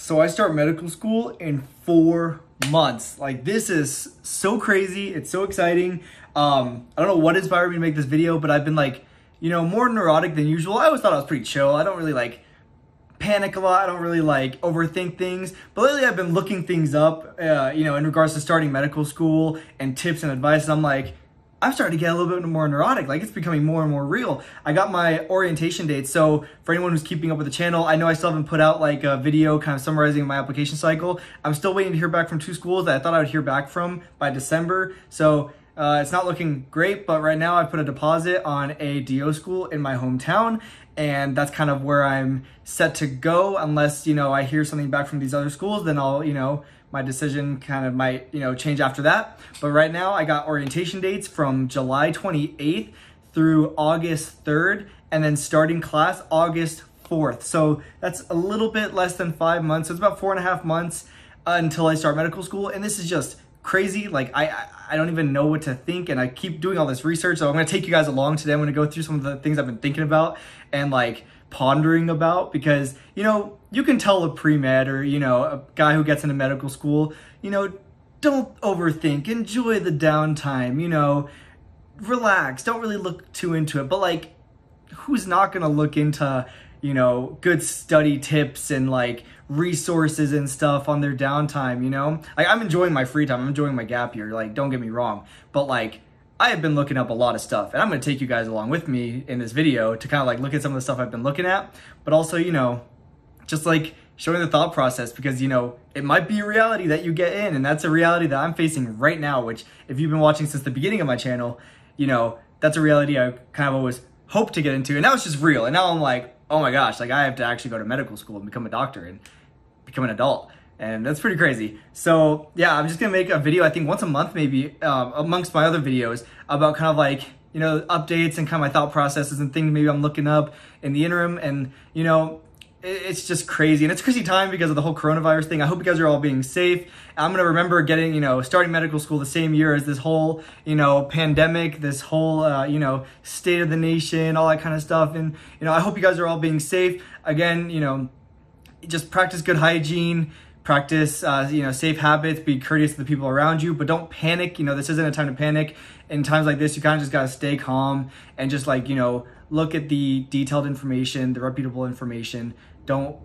So I start medical school in four months. Like this is so crazy. It's so exciting. Um, I don't know what inspired me to make this video, but I've been like, you know, more neurotic than usual. I always thought I was pretty chill. I don't really like panic a lot. I don't really like overthink things. But lately I've been looking things up, uh, you know, in regards to starting medical school and tips and advice. And I'm like, I'm starting to get a little bit more neurotic. Like it's becoming more and more real. I got my orientation date. So for anyone who's keeping up with the channel, I know I still haven't put out like a video kind of summarizing my application cycle. I'm still waiting to hear back from two schools that I thought I would hear back from by December. So uh, it's not looking great, but right now I put a deposit on a DO school in my hometown and that's kind of where I'm set to go unless, you know, I hear something back from these other schools, then I'll, you know, my decision kind of might, you know, change after that. But right now I got orientation dates from July 28th through August 3rd and then starting class August 4th. So that's a little bit less than five months. So it's about four and a half months until I start medical school. And this is just crazy. Like I, I don't even know what to think. And I keep doing all this research. So I'm going to take you guys along today. I'm going to go through some of the things I've been thinking about and like pondering about because, you know, you can tell a pre-med or, you know, a guy who gets into medical school, you know, don't overthink, enjoy the downtime, you know, relax, don't really look too into it. But like, who's not to look into, you know, good study tips and like resources and stuff on their downtime, you know? Like I'm enjoying my free time. I'm enjoying my gap year. Like don't get me wrong, but like I have been looking up a lot of stuff and I'm going to take you guys along with me in this video to kind of like look at some of the stuff I've been looking at, but also, you know, just like showing the thought process because, you know, it might be a reality that you get in and that's a reality that I'm facing right now, which if you've been watching since the beginning of my channel, you know, that's a reality I kind of always hoped to get into and now it's just real. And now I'm like, oh my gosh, like I have to actually go to medical school and become a doctor and become an adult. And that's pretty crazy. So yeah, I'm just gonna make a video, I think once a month maybe, um, amongst my other videos about kind of like, you know, updates and kind of my thought processes and things maybe I'm looking up in the interim. And, you know, it's just crazy and it's crazy time because of the whole coronavirus thing. I hope you guys are all being safe. I'm gonna remember getting, you know, starting medical school the same year as this whole, you know, pandemic, this whole, uh, you know, state of the nation, all that kind of stuff. And, you know, I hope you guys are all being safe. Again, you know, just practice good hygiene, practice, uh, you know, safe habits, be courteous to the people around you, but don't panic. You know, this isn't a time to panic. In times like this, you kind of just got to stay calm and just like, you know, look at the detailed information, the reputable information. Don't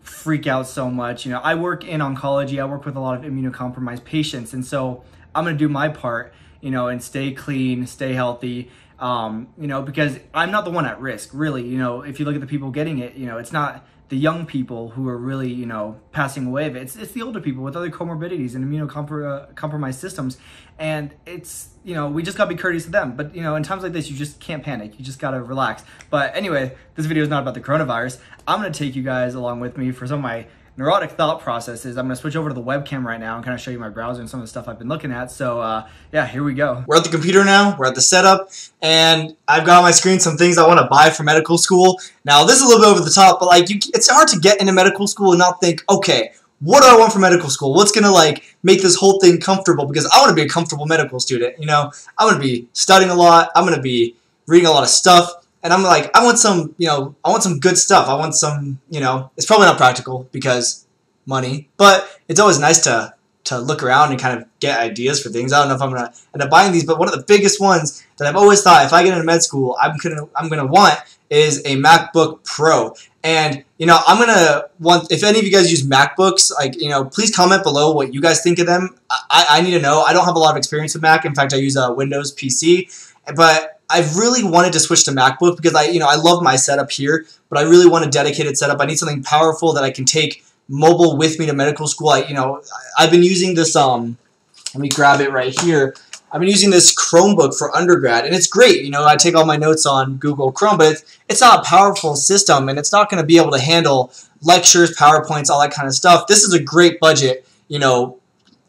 freak out so much. You know, I work in oncology. I work with a lot of immunocompromised patients. And so I'm going to do my part, you know, and stay clean, stay healthy. Um, you know, because I'm not the one at risk, really. You know, if you look at the people getting it, you know, it's not the young people who are really, you know, passing away of it. It's, it's the older people with other comorbidities and immunocompromised uh, systems. And it's, you know, we just gotta be courteous to them. But, you know, in times like this, you just can't panic. You just gotta relax. But anyway, this video is not about the coronavirus. I'm gonna take you guys along with me for some of my neurotic thought processes. I'm gonna switch over to the webcam right now and kind of show you my browser and some of the stuff I've been looking at. So uh, yeah, here we go. We're at the computer now, we're at the setup, and I've got on my screen some things I wanna buy for medical school. Now this is a little bit over the top, but like you, it's hard to get into medical school and not think, okay, what do I want for medical school? What's gonna like make this whole thing comfortable? Because I want to be a comfortable medical student. You know, I'm gonna be studying a lot. I'm gonna be reading a lot of stuff and I'm like, I want some, you know, I want some good stuff. I want some, you know, it's probably not practical because money, but it's always nice to to look around and kind of get ideas for things. I don't know if I'm gonna end up buying these, but one of the biggest ones that I've always thought if I get into med school, I'm gonna I'm gonna want is a MacBook Pro. And you know, I'm gonna want if any of you guys use MacBooks, like you know, please comment below what you guys think of them. I, I need to know. I don't have a lot of experience with Mac. In fact, I use a Windows PC, but I've really wanted to switch to MacBook because I, you know, I love my setup here, but I really want a dedicated setup. I need something powerful that I can take mobile with me to medical school. I, you know, I've been using this. Um, let me grab it right here. I've been using this Chromebook for undergrad, and it's great. You know, I take all my notes on Google Chrome, but it's, it's not a powerful system, and it's not going to be able to handle lectures, PowerPoints, all that kind of stuff. This is a great budget, you know,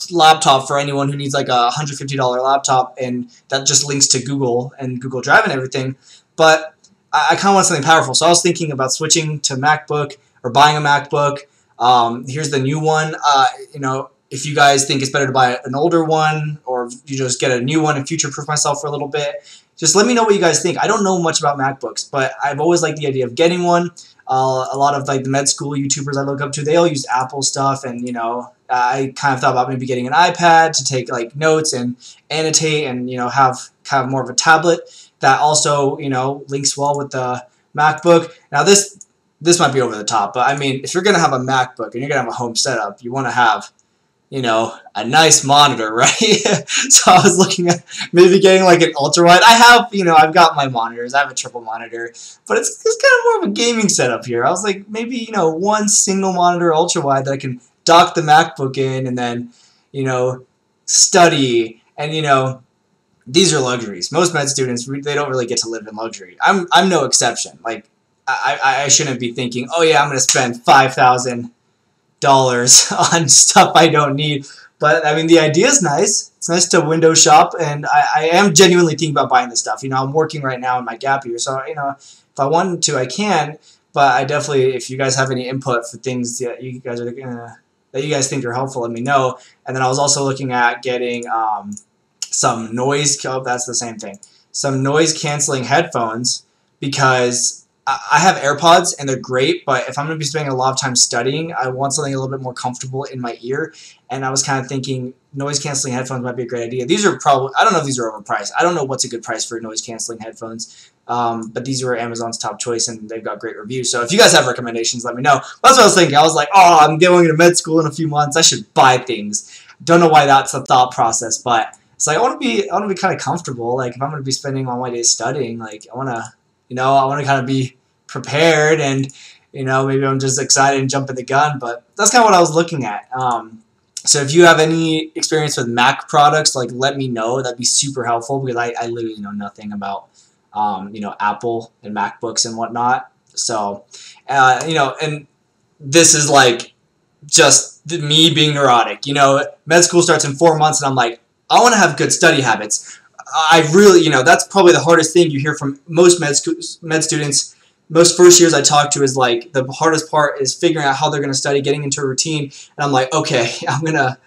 laptop for anyone who needs like a $150 laptop and that just links to Google and Google Drive and everything. But I, I kind of want something powerful. So I was thinking about switching to MacBook or buying a MacBook. Um, here's the new one. Uh, you know, if you guys think it's better to buy an older one or you just get a new one and future-proof myself for a little bit, just let me know what you guys think. I don't know much about MacBooks, but I've always liked the idea of getting one. uh, a lot of like the med school YouTubers I look up to, they all use Apple stuff, and you know, I kind of thought about maybe getting an iPad to take like notes and annotate, and you know, have kind of more of a tablet that also you know links well with the MacBook. Now this this might be over the top, but I mean, if you're gonna have a MacBook and you're gonna have a home setup, you want to have you know, a nice monitor, right? so I was looking at maybe getting like an ultra wide. I have, you know, I've got my monitors. I have a triple monitor, but it's, it's kind of more of a gaming setup here. I was like, maybe, you know, one single monitor ultra wide that I can dock the MacBook in and then, you know, study. And, you know, these are luxuries. Most med students, they don't really get to live in luxury. I'm, I'm no exception. Like, I, I shouldn't be thinking, oh yeah, I'm going to spend 5000 dollars on stuff I don't need. But I mean, the idea is nice. It's nice to window shop, and I, I am genuinely thinking about buying this stuff. You know, I'm working right now in my gap year, so you know, if I wanted to, I can. But I definitely, if you guys have any input for things that you guys are gonna that you guys think are helpful, let me know. And then I was also looking at getting um, some noise. Oh, that's the same thing. Some noise canceling headphones because I have AirPods and they're great, but if I'm going to be spending a lot of time studying, I want something a little bit more comfortable in my ear. And I was kind of thinking noise canceling headphones might be a great idea. These are probably, I don't know if these are overpriced. I don't know what's a good price for noise canceling headphones. Um, but these were Amazon's top choice and they've got great reviews. So if you guys have recommendations, let me know. That's what I was thinking. I was like, oh, I'm going to med school in a few months. I should buy things. Don't know why that's the thought process, but it's like I want to be, I want to be kind of comfortable. Like if I'm going to be spending all my days studying, like I want to, you know, I want to kind of be prepared and you know maybe I'm just excited and jumping the gun but that's kind of what I was looking at um, so if you have any experience with Mac products like let me know that'd be super helpful because I, I literally know nothing about um, you know Apple and MacBooks and whatnot so uh, you know and this is like just me being neurotic you know med school starts in four months and I'm like I want to have good study habits I really, you know, that's probably the hardest thing you hear from most med, med students most first years I talk to is like the hardest part is figuring out how they're going to study, getting into a routine. And I'm like, okay, I'm gonna,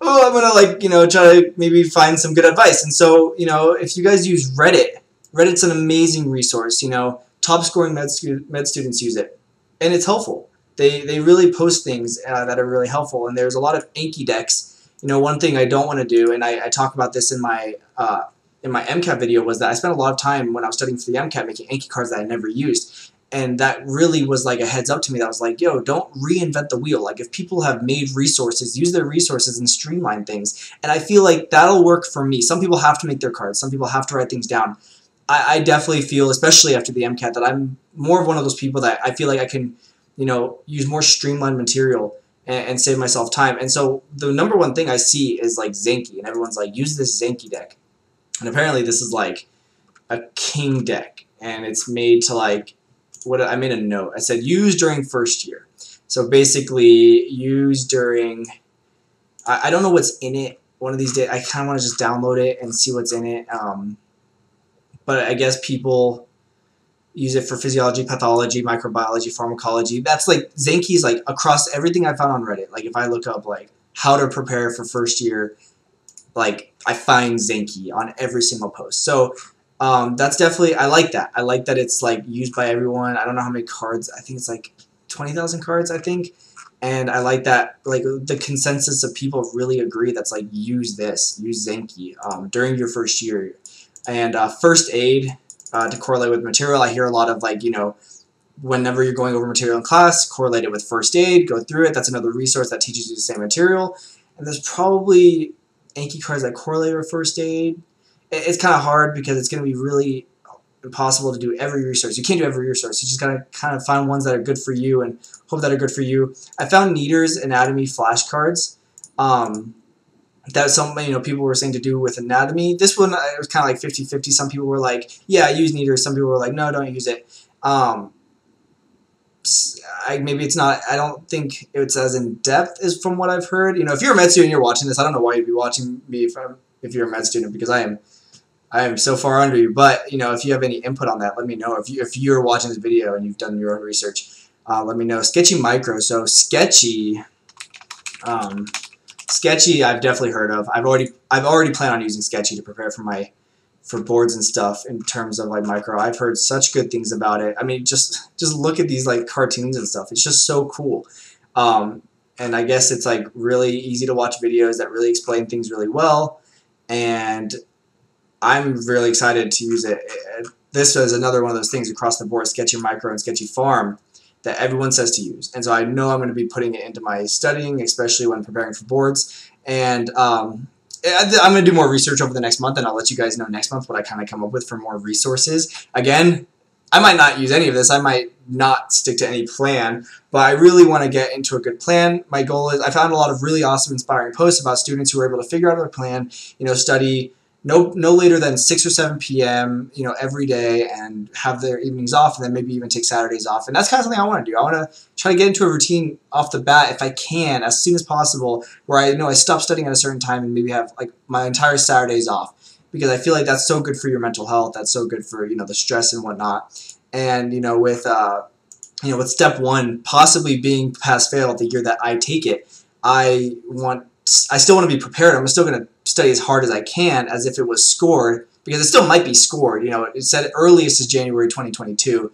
oh, I'm gonna like you know try to maybe find some good advice. And so you know, if you guys use Reddit, Reddit's an amazing resource. You know, top scoring med, stu- med students use it, and it's helpful. They they really post things uh, that are really helpful. And there's a lot of Anki decks. You know, one thing I don't want to do, and I, I talk about this in my uh, in my MCAT video was that I spent a lot of time when I was studying for the MCAT making Anki cards that I never used. And that really was like a heads up to me that was like, yo, don't reinvent the wheel. Like if people have made resources, use their resources and streamline things. And I feel like that'll work for me. Some people have to make their cards. Some people have to write things down. I, I definitely feel, especially after the MCAT, that I'm more of one of those people that I feel like I can, you know, use more streamlined material and, and save myself time. And so the number one thing I see is like Zanki, and everyone's like, use this Zanki deck. And apparently this is like a king deck, and it's made to like what I made a note. I said use during first year. So basically, use during. I, I don't know what's in it. One of these days, I kind of want to just download it and see what's in it. Um, but I guess people use it for physiology, pathology, microbiology, pharmacology. That's like Zanki's like across everything I found on Reddit. Like if I look up like how to prepare for first year, like I find Zanki on every single post. So um, that's definitely I like that. I like that it's like used by everyone. I don't know how many cards. I think it's like twenty thousand cards. I think, and I like that like the consensus of people really agree that's like use this, use Zanki um, during your first year, and uh, first aid uh, to correlate with material. I hear a lot of like you know whenever you're going over material in class, correlate it with first aid, go through it. That's another resource that teaches you the same material. And there's probably Anki cards that correlate with first aid. It's kind of hard because it's going to be really impossible to do every resource. You can't do every resource. You just got to kind of find ones that are good for you and hope that are good for you. I found Netter's Anatomy flashcards. Um, that some you know people were saying to do with anatomy. This one it was kind of like 50-50. Some people were like, yeah, use neither." Some people were like, no, don't use it. Um, I, maybe it's not. I don't think it's as in depth as from what I've heard. You know, if you're a med student, and you're watching this. I don't know why you'd be watching me if I'm if you're a med student because I am I am so far under you. But you know, if you have any input on that, let me know. If you if you're watching this video and you've done your own research, uh, let me know. Sketchy Micro. So Sketchy. Um, Sketchy, I've definitely heard of. I've already I've already planned on using Sketchy to prepare for my for boards and stuff in terms of like micro. I've heard such good things about it. I mean, just just look at these like cartoons and stuff. It's just so cool. Um, and I guess it's like really easy to watch videos that really explain things really well. And I'm really excited to use it. This is another one of those things across the board, Sketchy Micro and Sketchy Pharm, that everyone says to use. And so I know I'm going to be putting it into my studying, especially when preparing for boards. And um, I'm going to do more research over the next month, and I'll let you guys know next month what I kind of come up with for more resources. Again, I might not use any of this. I might not stick to any plan, but I really want to get into a good plan. My goal is I found a lot of really awesome, inspiring posts about students who were able to figure out their plan, you know, study no no later than 6 or 7 p.m. you know every day and have their evenings off and then maybe even take Saturdays off. And that's kind of something I want to do. I want to try to get into a routine off the bat if I can as soon as possible where I know I stop studying at a certain time and maybe have like my entire Saturdays off. Because I feel like that's so good for your mental health that's so good for you know the stress and whatnot. And you know with uh, you know with step one possibly being pass fail the year that I take it I want I still want to be prepared I'm still going to study as hard as I can as if it was scored because it still might be scored. You know, it said earliest is January 2022.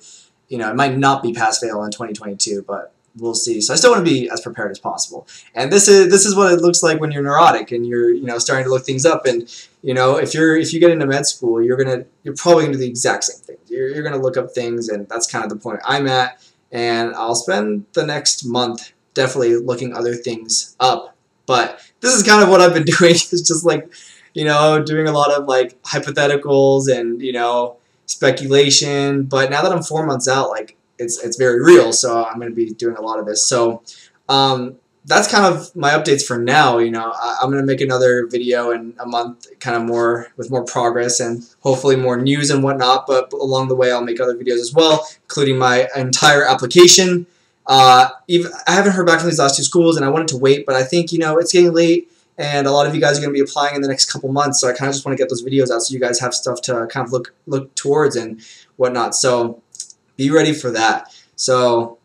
You know, it might not be pass fail in 2022, but we'll see. So I still want to be as prepared as possible. And this is this is what it looks like when you're neurotic and you're you know starting to look things up. And you know, if you're if you get into med school, you're gonna you're probably gonna do the exact same thing. You're you're gonna look up things, and that's kind of the point I'm at. And I'll spend the next month definitely looking other things up but this is kind of what I've been doing. It's just like, you know, doing a lot of like hypotheticals and, you know, speculation. But now that I'm four months out, like it's it's very real. So I'm going to be doing a lot of this. So um, that's kind of my updates for now. You know, I, am going to make another video in a month, kind of more with more progress and hopefully more news and whatnot. But along the way, I'll make other videos as well, including my entire application. Uh, even I haven't heard back from these last two schools, and I wanted to wait, but I think you know it's getting late, and a lot of you guys are going to be applying in the next couple months. So I kind of just want to get those videos out so you guys have stuff to kind of look look towards and whatnot. So be ready for that. So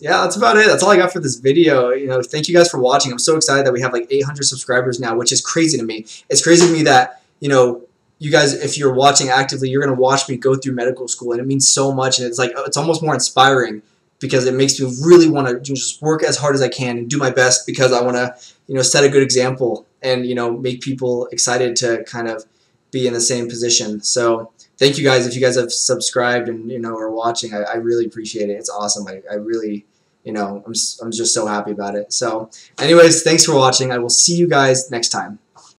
yeah, that's about it. That's all I got for this video. You know, thank you guys for watching. I'm so excited that we have like 800 subscribers now, which is crazy to me. It's crazy to me that you know you guys, if you're watching actively, you're going to watch me go through medical school, and it means so much. And it's like it's almost more inspiring because it makes me really want to just work as hard as I can and do my best because I want to, you know, set a good example and, you know, make people excited to kind of be in the same position. So thank you guys. If you guys have subscribed and, you know, are watching, I, I really appreciate it. It's awesome. I, I really, you know, I'm, I'm just so happy about it. So anyways, thanks for watching. I will see you guys next time.